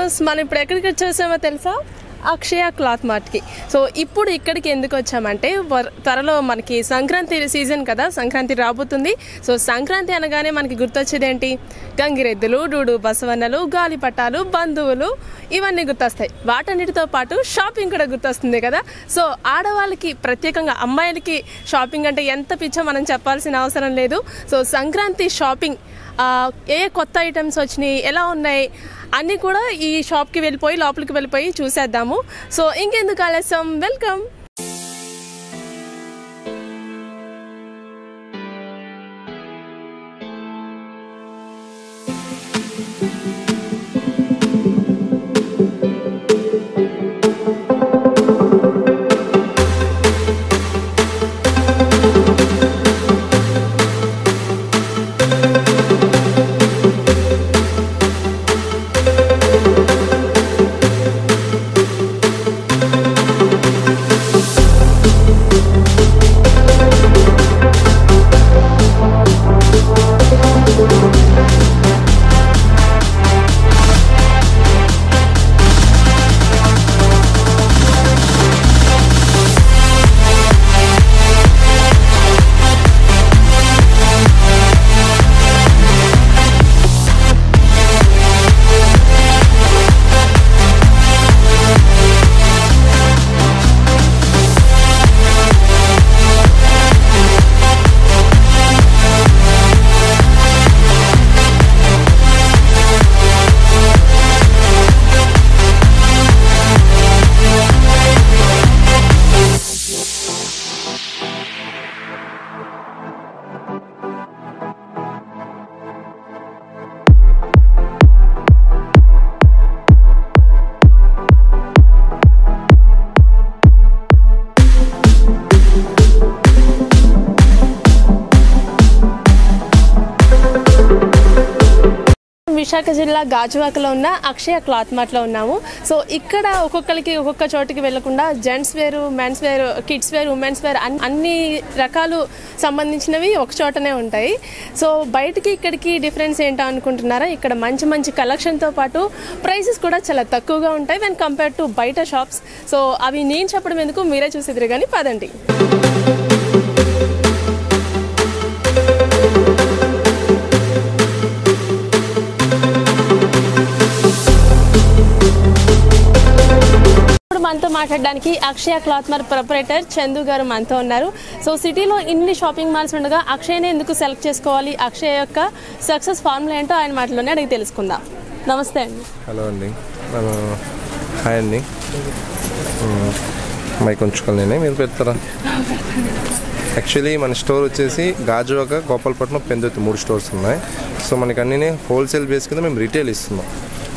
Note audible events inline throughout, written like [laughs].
Welcome మనం ఇప్పుడు ఎక్కడికి వచ్చేసామో తెలుసా? అక్షయ క్లాత్ మార్ట్కి. సో ఇప్పుడు ఇక్కడికి ఎందుకు వచ్చామంటే వర్- త్వరలో మనకి సంక్రాంతి సీజన్ కదా సంక్రాంతి రాబోతుంది. సో సంక్రాంతి అనగానే మనకి గుర్తొచ్చేది ఏంటి గంగిరెద్దులు డూడు బసవన్నలు గాలిపటాలు బంధువులు ఇవన్నీ గుర్తొస్తాయి. వాటన్నిటితో పాటు షాపింగ్ కూడా గుర్తొస్తుంది కదా. సో ఆడవాళ్ళకి ప్రత్యేకంగా అమ్మాయిలకి షాపింగ్ అంటే ఎంత పిచ్చో మనం చెప్పాల్సిన అవసరం లేదు. సో సంక్రాంతి షాపింగ్ ఏ కొత్త ఐటమ్స్ వచ్చినాయి ఎలా ఉన్నాయి అన్నీ కూడా ఈ షాప్కి వెళ్ళిపోయి లోపలికి వెళ్ళిపోయి చూసేద్దాము. సో ఇంకెందుకు ఆలస్యం? వెల్కమ్ విశాఖ జిల్లా గాజువాకలో ఉన్న అక్షయ క్లాత్ మార్ట్లో ఉన్నాము. సో ఇక్కడ ఒక్కొక్కరికి ఒక్కొక్క చోటికి వెళ్ళకుండా జెంట్స్ వేరు మెన్స్ వేరు కిడ్స్ వేర్ ఉమెన్స్ వేర్ అన్ని రకాలు సంబంధించినవి ఒక చోటనే ఉంటాయి. సో బయటికి ఇక్కడికి డిఫరెన్స్ ఏంటో అనుకుంటున్నారా? ఇక్కడ మంచి మంచి కలెక్షన్తో పాటు ప్రైసెస్ కూడా చాలా తక్కువగా ఉంటాయి వెన్ కంపేర్ టు బయట షాప్స్ సో అవి నేను చెప్పడం ఎందుకు మీరే చూసేదిరు కానీ పదండి. మనతో మాట్లాడడానికి Akshaya cloth mart proprietor Chandu garu మనతో ఉన్నారు. సో సిటీలో ఇన్ని షాపింగ్ మాల్స్ ఉండగా అక్షయనే ఎందుకు సెలెక్ట్ చేసుకోవాలి? అక్షయ యొక్క సక్సెస్ ఫార్ములా ఏంటో ఆయన మాటలోనే అడిగి తెలుసుకుందాం. నమస్తే అండి. హలో అండి. హాయ్ అండి. మైక్ ఉంచుకోవాలి నేనే మీరు పెడతారా? యాక్చువల్లీ మన స్టోర్ వచ్చేసి గాజువాక గోపాలపట్నం పెందుతి మూడు స్టోర్స్ ఉన్నాయి. సో మనకి అన్నీ హోల్సేల్ బేస్ కింద మేము రీటైల్ ఇస్తున్నాం.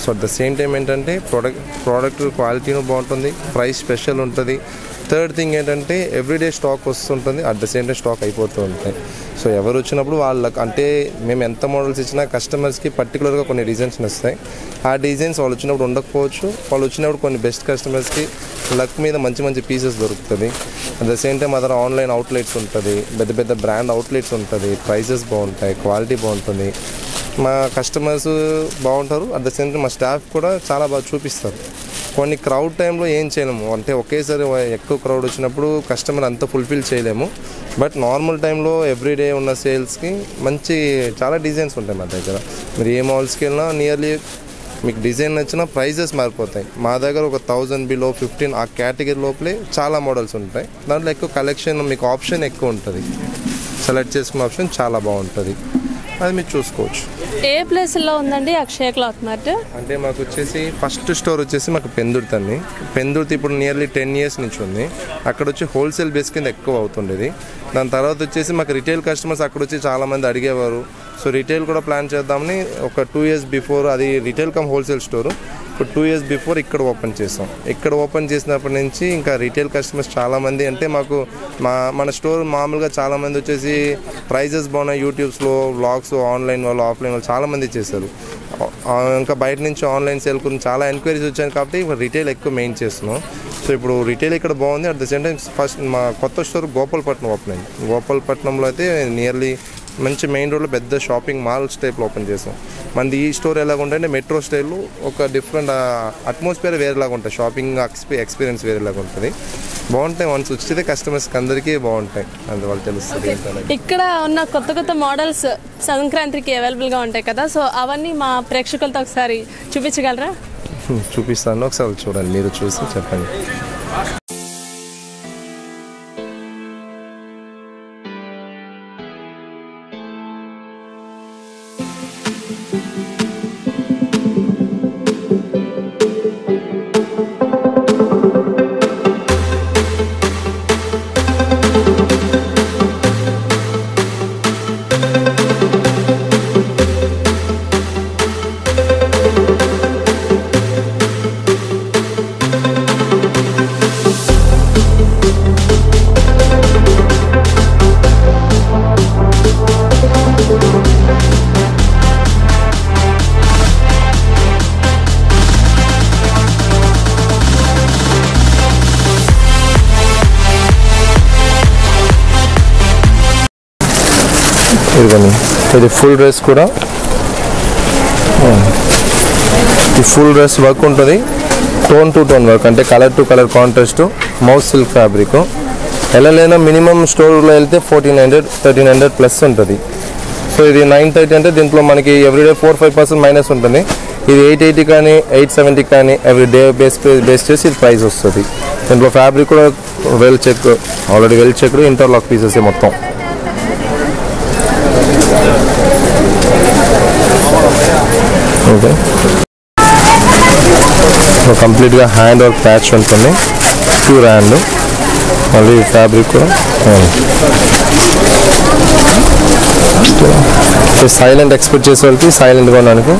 So at the same time ఏంటంటే ప్రోడక్ట్ ప్రోడక్ట్ క్వాలిటీను బాగుంటుంది ప్రైస్ స్పెషల్ ఉంటుంది. థర్డ్ థింగ్ ఏంటంటే ఎవ్రీడే స్టాక్ వస్తుంటుంది at the same time stock అయిపోతూ ఉంటాయి. సో ఎవరు వచ్చినప్పుడు వాళ్ళకి అంటే మేము ఎంత మోడల్స్ ఇచ్చినా కస్టమర్స్కి పర్టికులర్గా కొన్ని డిజైన్స్ వస్తాయి ఆ డిజైన్స్ వాళ్ళు వచ్చినప్పుడు ఉండకపోవచ్చు వాళ్ళు వచ్చినప్పుడు కొన్ని బెస్ట్ కస్టమర్స్కి లక్ మీద మంచి మంచి పీసెస్ దొరుకుతుంది. At the same time other online outlets ఉంటుంది పెద్ద పెద్ద బ్రాండ్ అవుట్లెట్స్ ఉంటుంది ప్రైసెస్ బాగుంటాయి క్వాలిటీ బాగుంటుంది. మా కస్టమర్స్ బాగుంటారు. అట్ ద సేమ్ టైం మా స్టాఫ్ కూడా చాలా బాగా చూపిస్తారు. కొన్ని క్రౌడ్ టైంలో ఏం చేయలేము. అంటే ఒకేసారి ఎక్కువ క్రౌడ్ వచ్చినప్పుడు కస్టమర్ అంతా ఫుల్ఫిల్ చేయలేము. బట్ నార్మల్ టైంలో ఎవ్రీడే ఉన్న సేల్స్కి మంచి చాలా డిజైన్స్ ఉంటాయి మా దగ్గర. మీరు ఏ మాల్స్కి వెళ్ళినా నియర్లీ మీకు డిజైన్ నచ్చిన ప్రైజెస్ మారిపోతాయి. మా దగ్గర ఒక థౌజండ్ బిలో ఫిఫ్టీన్ ఆ కేటగిరీ లోపలే చాలా మోడల్స్ ఉంటాయి. దాంట్లో ఎక్కువ కలెక్షన్ మీకు ఆప్షన్ ఎక్కువ ఉంటుంది. సెలెక్ట్ చేసుకున్న ఆప్షన్ చాలా బాగుంటుంది. అది మీరు చూసుకోవచ్చు. ఏ ప్లేస్లో ఉందండి అక్షయ క్లాత్ మార్ట్ అంటే మాకు వచ్చేసి ఫస్ట్ స్టోర్ వచ్చేసి మాకు పెందుర్తి అండి పెందుర్తి ఇప్పుడు నియర్లీ టెన్ ఇయర్స్ నుంచి ఉంది. అక్కడ వచ్చి హోల్సేల్ బేస్ కింద ఎక్కువ అవుతుండేది. దాని తర్వాత వచ్చేసి మాకు రిటైల్ కస్టమర్స్ అక్కడ వచ్చి చాలా మంది అడిగేవారు. సో రిటైల్ కూడా ప్లాన్ చేద్దామని ఒక టూ ఇయర్స్ బిఫోర్ అది రిటైల్ కమ్ హోల్సేల్ స్టోర్. ఇప్పుడు టూ ఇయర్స్ బిఫోర్ ఇక్కడ ఓపెన్ చేసాం. ఇక్కడ ఓపెన్ చేసినప్పటి నుంచి ఇంకా రిటైల్ కస్టమర్స్ చాలామంది అంటే మాకు మా మన స్టోర్ మామూలుగా చాలామంది వచ్చేసి ప్రైజెస్ బాగున్నాయి యూట్యూబ్స్లో వ్లాగ్స్ ఆన్లైన్ వాళ్ళు ఆఫ్లైన్ వాళ్ళు చాలామంది చేశారు. ఇంకా బయట నుంచి ఆన్లైన్ సేల్ గురించి చాలా ఎంక్వైరీస్ వచ్చాయి కాబట్టి ఇప్పుడు రిటైల్ ఎక్కువ మెయిన్ చేస్తున్నాం. సో ఇప్పుడు రిటైల్ ఇక్కడ బాగుంది. At the same time first మా కొత్త స్టోర్ గోపాలపట్నం ఓపెన్ అయింది. గోపాలపట్నంలో అయితే నియర్లీ మంచి మెయిన్ రోడ్లో పెద్ద షాపింగ్ మాల్స్ టైప్లో ఓపెన్ చేసాం. మనది ఈ స్టోర్ ఎలాగ ఉంటుందంటే మెట్రో స్టైల్లో ఒక డిఫరెంట్ అట్మాస్ఫియర్ వేరేలాగా ఉంటుంది. షాపింగ్ ఎక్స్పీరియన్స్ వేరేలాగా ఉంటుంది. బాగుంటాయి వన్స్ వచ్చితే కస్టమర్స్కి అందరికీ బాగుంటాయి. అందువల్ల తెలుస్తుంది. ఇక్కడ ఉన్న కొత్త కొత్త మోడల్స్ సంక్రాంతికి అవైలబుల్గా ఉంటాయి కదా. సో అవన్నీ మా ప్రేక్షకులతో ఒకసారి చూపించగలరా? [laughs] చూపిస్తాను. ఒకసారి చూడండి. మీరు చూసి చెప్పండి. ఇదిగోండి ఇది ఫుల్ డ్రెస్ కూడా. Hmm. ఈ ఫుల్ డ్రెస్ వర్క్ ఉంటుంది. టోన్ టు టోన్ వర్క్ అంటే colour to colour contrast mouse silk fabric ఎలా మినిమం స్టోర్లో వెళ్తే fourteen hundred thirteen hundred plus ఉంటుంది. సో ఇది నైన్ థర్టీ అంటే దీంట్లో మనకి everyday four five percent minus ఉంటుంది. ఇది ఎయిట్ ఎయిటీ కానీ ఎయిట్ సెవెంటీ కానీ ఎవ్రీ డే బేస్ బేస్ చేసి ఇది ప్రైస్ వస్తుంది. దీంట్లో ఫ్యాబ్రిక్ కూడా well check already well check interlock pieces మొత్తం. ఓకే. కంప్లీట్గా హ్యాండ్ వర్క్ ప్యాచ్ ఉంటుంది. ప్యూర్ హ్యాండ్ మళ్ళీ ఫ్యాబ్రిక్ కూడా. Hmm. సైలెంట్ ఎక్స్పెక్ట్ చేసే వాళ్ళకి సైలెంట్గా ఉండడానికి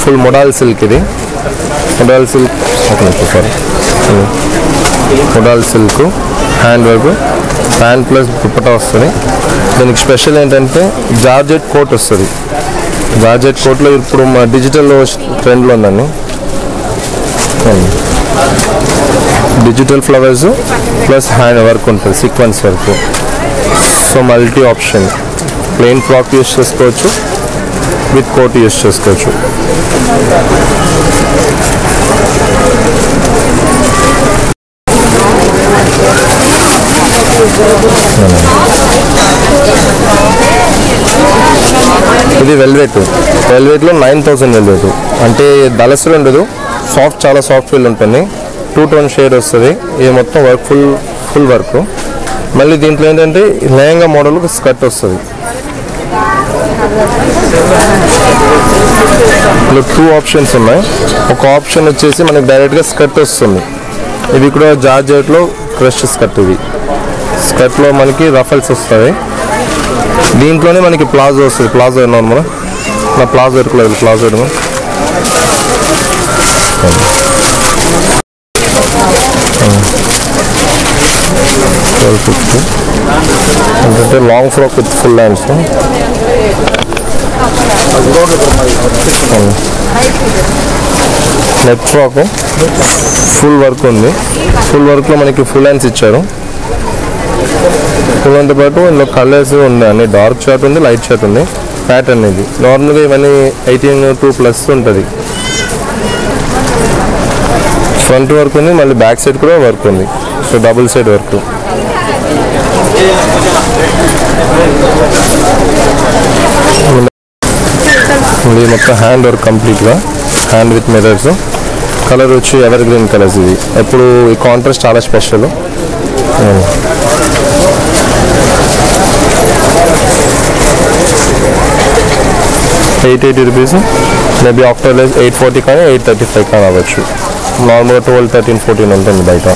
ఫుల్ మొడాల్ సిల్క్ ఇది. మొడాల్ సిల్క్ ఒక sari modal silk hand work hand plus dupatta వస్తుంది. దీనికి స్పెషల్ ఏంటంటే జార్జెట్ కోట్ వస్తుంది. గాజెట్ కోట్లో ఇప్పుడు మా డిజిటల్ ట్రెండ్లో ఉందండి. Hmm. Digital flowers plus hand work ఉంటుంది sequence work. So multi option. Plain frock use చేసుకోవచ్చు విత్ కోట్ యూస్ చేసుకోవచ్చు. Hmm. ఇది వెల్వెట్. వెల్వెట్లో నైన్ థౌసండ్ వెల్వెట్. అంటే దళసలు ఉండదు. సాఫ్ట్ చాలా సాఫ్ట్ ఫీల్ ఉంటుంది. టూ టోన్ షేడ్ వస్తుంది. ఇది మొత్తం వర్క్ ఫుల్ ఫుల్ వర్క్. మళ్ళీ దీంట్లో ఏంటంటే లయంగా మోడల్ స్కర్ట్ వస్తుంది. ఇందులో టూ ఆప్షన్స్ ఉన్నాయి. ఒక ఆప్షన్ వచ్చేసి మనకి డైరెక్ట్గా స్కర్ట్ వస్తుంది. ఇది కూడా జార్జెట్లో క్రష్ స్కర్ట్ ఇది. స్కర్ట్లో మనకి రఫల్స్ వస్తాయి. దీంట్లోనే మనకి ప్లాజో వస్తుంది. ప్లాజో నార్మల్ నా ప్లాజో ఎరుకులేదు ప్లాజో ఎడుగు ఏంటంటే long frock with full hands net frock full work ఉంది. ఫుల్ వర్క్లో మనకి ఫుల్ హ్యాండ్స్ ఇచ్చారు. ఫుల్తో పాటు ఇందులో కలర్స్ ఉన్నాయి డార్క్ షార్ట్ ఉంది లైట్ షార్ట్ ఉంది ప్యాటర్న్ ఇది. నార్మల్గా ఇవన్నీ ఎయిటీన్ టూ ప్లస్ ఉంటుంది. ఫ్రంట్ వర్క్ ఉంది మళ్ళీ బ్యాక్ సైడ్ కూడా వర్క్ ఉంది. సో డబుల్ సైడ్ వర్క్ ఇది మొత్తం హ్యాండ్ వర్క్ కంప్లీట్గా హ్యాండ్ విత్ మిరర్స్ కలర్ వచ్చి ఎవర్ గ్రీన్ కలర్స్ ఇది. ఎప్పుడు ఈ కాంట్రాస్ట్ చాలా special eight eighty rupees maybe after eight forty కానీ ఎయిట్ థర్టీ ఫైవ్ కానీ అవ్వచ్చు నార్మల్గా ట్వెల్వ్ థర్టీన్ ఫోర్టీన్ ఉంటుంది బయట.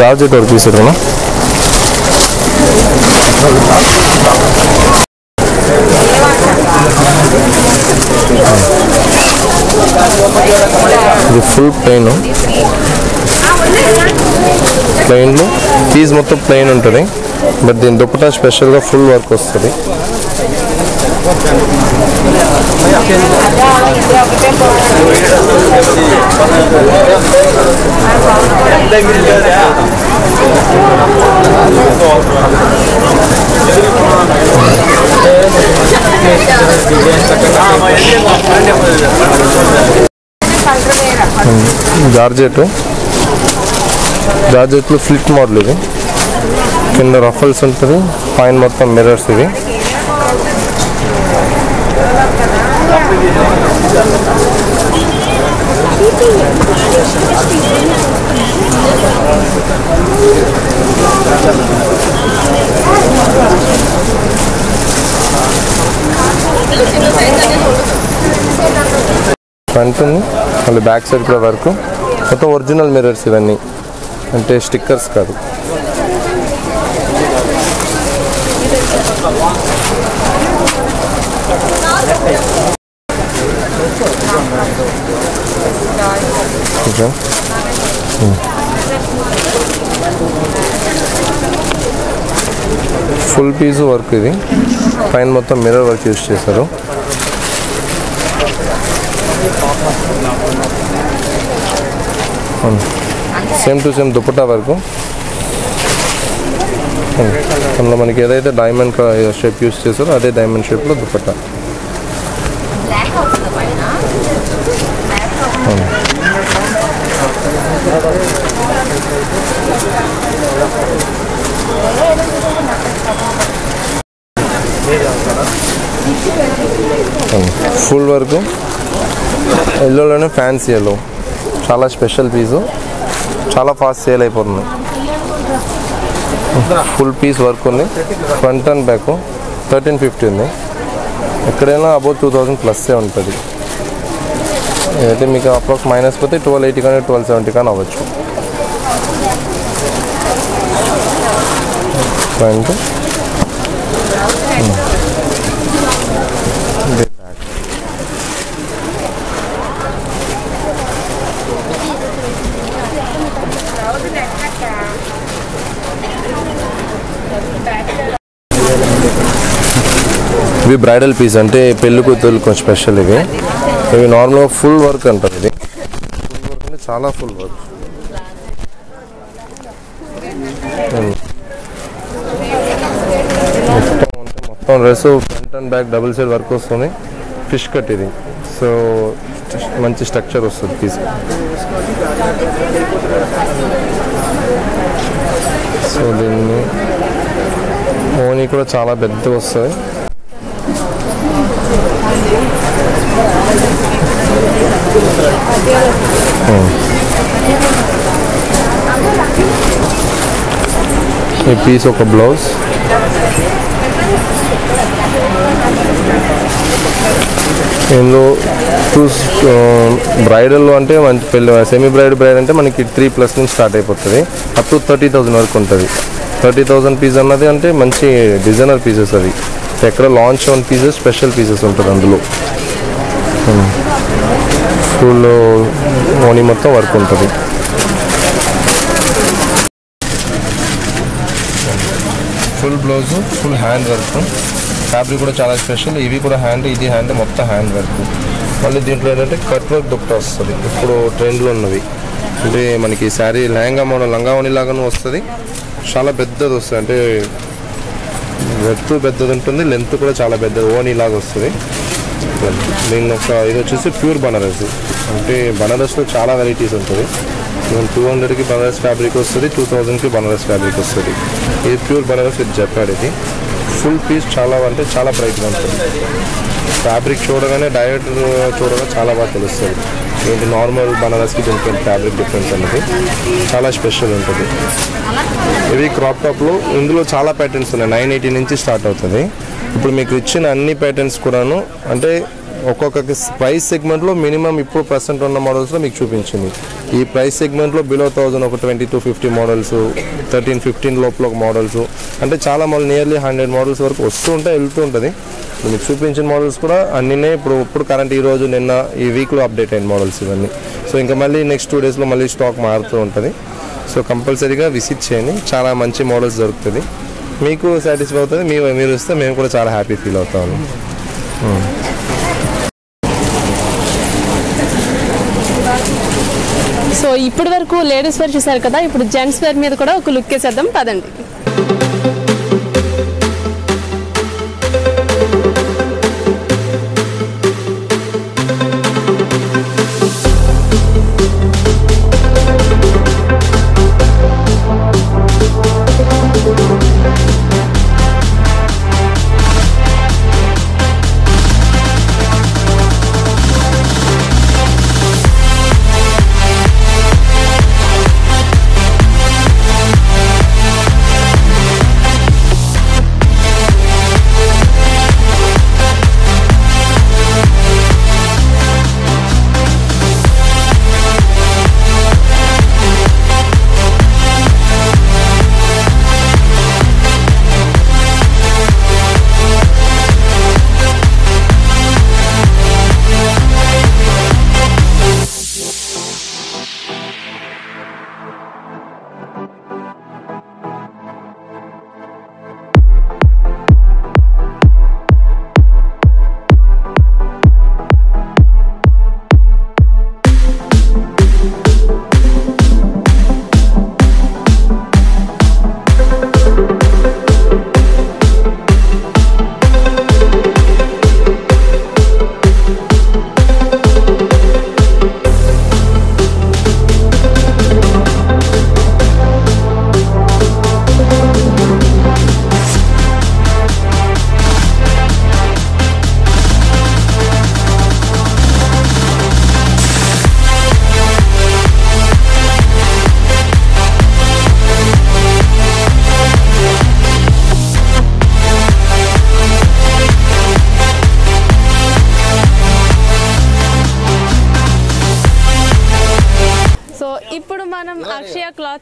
జార్జెట్ వర్క్ తీసారు ఇది ఫుల్ ప్లెయిన్ ప్లెయిన్లో ఫీజ్ మొత్తం ప్లెయిన్ ఉంటుంది. బట్ దీని దుప్పట స్పెషల్గా ఫుల్ వర్క్ వస్తుంది. Hmm. జార్జెట్. జార్జెట్లో ఫ్లిట్ మోడల్ ఇది. కింద రఫల్స్ ఉంటుంది. పైన మొత్తం మిర్రర్స్ ఇవి. ఫ్రంట్ ఉంది. మళ్ళీ బ్యాక్ సైడ్ కూడా వర్క్. మొత్తం ఒరిజినల్ మిర్రర్స్ ఇవన్నీ. అంటే స్టిక్కర్స్ కాదు. ఓకే ఫుల్ పీస్ వర్క్ ఇది. పైన మొత్తం మిర్రర్ వర్క్ యూస్ చేశారు. సేమ్ టు సేమ్ దుపట్టా వరకు Hmm. అందులో మనకి ఏదైతే డైమండ్ షేప్ యూస్ చేశారో అదే డైమండ్ షేప్లో దుపట్టా. ఫుల్ వర్క్ ఎల్లోలోనే ఫ్యాన్సీ ఎల్లో చాలా స్పెషల్ పీసు చాలా ఫాస్ట్ సేల్ అయిపోతుంది. ఫుల్ పీస్ వర్క్ ఉంది. Front and back thirteen fifty ఉంది. ఎక్కడైనా అబౌట్ టూ థౌజండ్ ప్లస్సే ఉంటుంది. అయితే మీకు అప్రాక్స్ మైనస్ పోతే ట్వెల్వ్ ఎయిటీ కానీ ట్వెల్వ్ సెవెంటీ కానీ అవ్వచ్చు. ఫ్రంట్ ఇవి బ్రైడల్ పీస్ అంటే పెళ్ళి కూతురు కొంచెం స్పెషల్ ఇవి. ఇవి నార్మల్గా ఫుల్ వర్క్ అంటారు ఇది. ఫుల్ వర్క్ అంటే చాలా ఫుల్ వర్క్ hmm. మొత్తం మొత్తం dress front and back double side work వస్తుంది. ఫిష్ కట్ ఇది. సో మంచి స్ట్రక్చర్ వస్తుంది పీస్. సో దీన్ని ఓనీ కూడా చాలా పెద్దగా వస్తుంది. Hmm. ఈ పీస్ ఒక బ్లౌజ్ ఇందులో టూ బ్రైడల్ అంటే మంచి పెళ్ళి సెమీ బ్రైడ్ బ్రైడ్ అంటే మనకి త్రీ ప్లస్ నుంచి స్టార్ట్ అయిపోతుంది. అప్ టు థర్టీ థౌసండ్ వరకు ఉంటుంది. థర్టీ థౌసండ్ పీస్ అన్నది అంటే మంచి డిజైనర్ పీసెస్ అది. ఎక్కడ launch on pieces special pieces ఉంటుంది అందులో. Hmm. ఫుల్ ఓని మొత్తం వర్క్ ఉంటుంది. Full blouse full hand work fabric కూడా చాలా స్పెషల్ ఇవి కూడా హ్యాండ్ ఇది హ్యాండ్ మొత్తం హ్యాండ్ వర్క్ మళ్ళీ దీంట్లో ఏంటంటే కట్ వర్క్ దుప్పట వస్తుంది. ఇప్పుడు ట్రెండ్లో ఉన్నవి. అంటే మనకి శారీ లెహంగా మోడల్ లంగావణి లాగాను వస్తుంది. చాలా పెద్దది వస్తుంది. అంటే వెత్ పెద్దది ఉంటుంది లెంత్ కూడా చాలా పెద్దది. ఓన్ లాగా వస్తుంది. దీని ఒక ఇది వచ్చేసి ప్యూర్ బనారస్. అంటే బనారస్లో చాలా వెరైటీస్ ఉంటుంది. టూ హండ్రెడ్కి బనారస్ ఫ్యాబ్రిక్ వస్తుంది టూ థౌజండ్కి బనారస్ ఫ్యాబ్రిక్ వస్తుంది. ఇది ప్యూర్ బనారస్ ఇది చెప్పాడు ఇది. ఫుల్ పీస్ చాలా అంటే చాలా బ్రైట్గా ఉంటుంది. ఫ్యాబ్రిక్ చూడగానే డైరెక్ట్ uh, చూడగా చాలా బాగా తెలుస్తుంది. ఏంటి నార్మల్ బనారస్కి దీనికి ఫ్యాబ్రిక్ డిఫరెన్స్ అనేది చాలా స్పెషల్ ఉంటుంది. ఇవి క్రాప్ టాప్లో ఇందులో చాలా ప్యాటర్న్స్ ఉన్నాయి. నైన్ ఎయిటీ నుంచి స్టార్ట్ అవుతుంది. ఇప్పుడు మీకు ఇచ్చిన అన్ని ప్యాటర్న్స్ కూడాను అంటే ఒక్కొక్క ప్రైస్ సెగ్మెంట్లో మినిమం ఇప్పుడు ప్రజెంట్ ఉన్న మోడల్స్లో మీకు చూపించింది. ఈ ప్రైస్ సెగ్మెంట్లో బిలో థౌజండ్ ఒక twenty two fifty models thirteen fifteen లోపల ఒక మోడల్స్ అంటే చాలా మోడల్ నియర్లీ హండ్రెడ్ మోడల్స్ వరకు వస్తూ ఉంటాయి వెళ్తూ ఉంటుంది. మీకు చూపించిన మోడల్స్ కూడా అన్నినే ఇప్పుడు ఇప్పుడు కరెంట్ ఈ రోజు నిన్న ఈ వీక్లో అప్డేట్ అయిన మోడల్స్ ఇవన్నీ. సో ఇంకా మళ్ళీ నెక్స్ట్ టూ డేస్లో మళ్ళీ స్టాక్ మారుతూ ఉంటుంది. సో కంపల్సరీగా విజిట్ చేయండి. చాలా మంచి మోడల్స్ దొరుకుతుంది. మీకు సాటిస్ఫై అవుతుంది. మీ మీరు వస్తే మేము కూడా చాలా హ్యాపీ ఫీల్ అవుతాము. Hmm. ఇప్పటి వరకు లేడీస్ వేర్ చూసారు కదా ఇప్పుడు జెంట్స్ వేర్ మీద కూడా ఒక లుక్ వేసేద్దాం పదండి.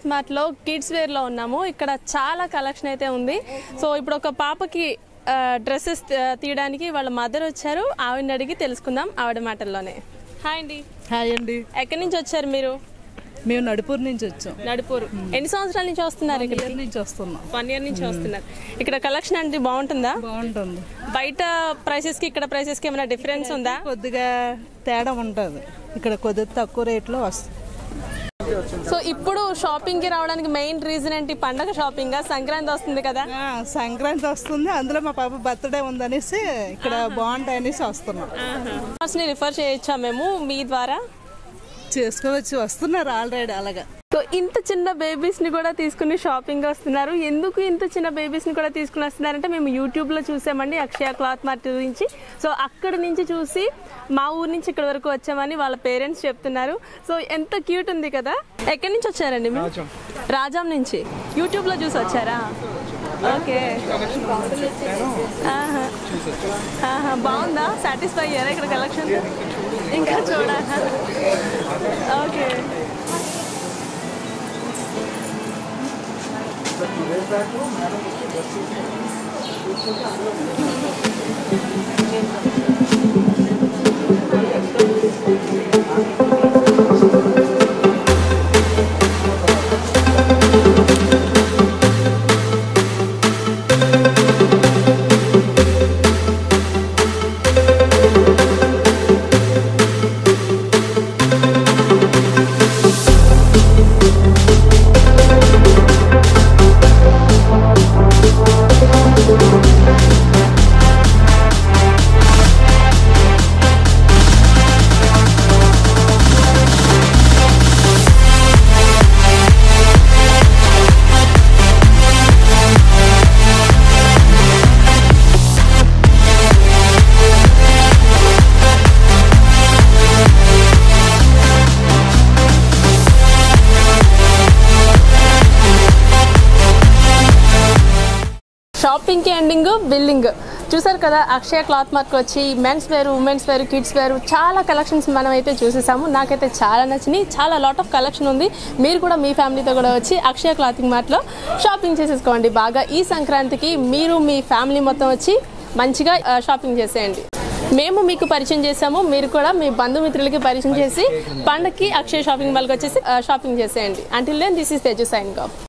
క్లాత్ మార్ట్లో కిడ్స్ వేర్లో ఉన్నాము. ఇక్కడ చాలా కలెక్షన్ అయితే ఉంది. సో ఇప్పుడు ఒక పాపకి డ్రెస్సెస్ తీయడానికి వాళ్ళ మదర్ వచ్చారు. ఆవిడని అడిగి తెలుసుకుందాం ఆవిడ మాటల్లోనే. హాయ్ అండి. హాయ్ అండి. ఎక్కడి నుంచి వచ్చారు మీరు? మేము నడుపూరు నుంచి వచ్చాం. నడుపూరు. ఎన్ని సంవత్సరాల నుంచి వస్తున్నారు ఇక్కడ నుంచి వస్తున్నాం. వన్ ఇయర్ నుంచి వస్తున్నారు. ఇక్కడ కలెక్షన్ అనేది బాగుంటుందా? బాగుంటుంది. బయట ప్రైసెస్కి ఇక్కడ ప్రైసెస్కి ఏమైనా డిఫరెన్స్ ఉందా? కొద్దిగా తేడా ఉంటుంది. ఇక్కడ కొద్దిగా తక్కువ రేట్లో వస్తుంది. సో ఇప్పుడు షాపింగ్కి రావడానికి మెయిన్ రీజన్ ఏంటి? పండగ షాపింగ్ సంక్రాంతి వస్తుంది కదా? సంక్రాంతి వస్తుంది. అందులో మా పాప బర్త్డే ఉందనేసి ఇక్కడ బాగుంటాయి అనేసి వస్తున్నాం. ఫస్ట్ని రిఫర్ చేయొచ్చా మేము మీ ద్వారా? చేసుకోవచ్చు. వస్తున్నారు ఆల్రెడీ అలాగా. సో ఇంత చిన్న బేబీస్ని కూడా తీసుకుని షాపింగ్ వస్తున్నారు. ఎందుకు ఇంత చిన్న బేబీస్ని కూడా తీసుకుని వస్తున్నారంటే మేము యూట్యూబ్లో చూసామండి అక్షయ క్లాత్ మార్ట్ గురించి సో అక్కడ నుంచి చూసి మా ఊరు నుంచి ఇక్కడ వరకు వచ్చామని వాళ్ళ పేరెంట్స్ చెప్తున్నారు. సో ఎంత క్యూట్ ఉంది కదా. ఎక్కడి నుంచి వచ్చారండి మీరు? రాజాం. నుంచి. యూట్యూబ్లో చూసి వచ్చారా? ఓకే. బాగుందా? సాటిస్ఫై అయ్యారా ఇక్కడ కలెక్షన్ ఇంకా చూడాలా? ఓకే. Thank you. షాపింగ్కి ఎండింగ్ బిల్లింగ్ చూసారు కదా అక్షయ క్లాత్ మార్క్ వచ్చి men's wear women's wear kids wear చాలా కలెక్షన్స్ మనం అయితే చూసేసాము. నాకైతే చాలా నచ్చినాయి. చాలా లాట్ ఆఫ్ కలెక్షన్ ఉంది. మీరు కూడా మీ ఫ్యామిలీతో కూడా వచ్చి అక్షయ క్లాతింగ్ మార్ట్లో షాపింగ్ చేసేసుకోండి. బాగా ఈ సంక్రాంతికి మీరు మీ ఫ్యామిలీ మొత్తం వచ్చి మంచిగా షాపింగ్ చేసేయండి. మేము మీకు పరిచయం చేసాము. మీరు కూడా మీ బంధుమిత్రులకి పరిచయం చేసి పండక్కి అక్షయ షాపింగ్ మాల్కి వచ్చేసి షాపింగ్ చేసేయండి. Until then this is Teju సైన్గా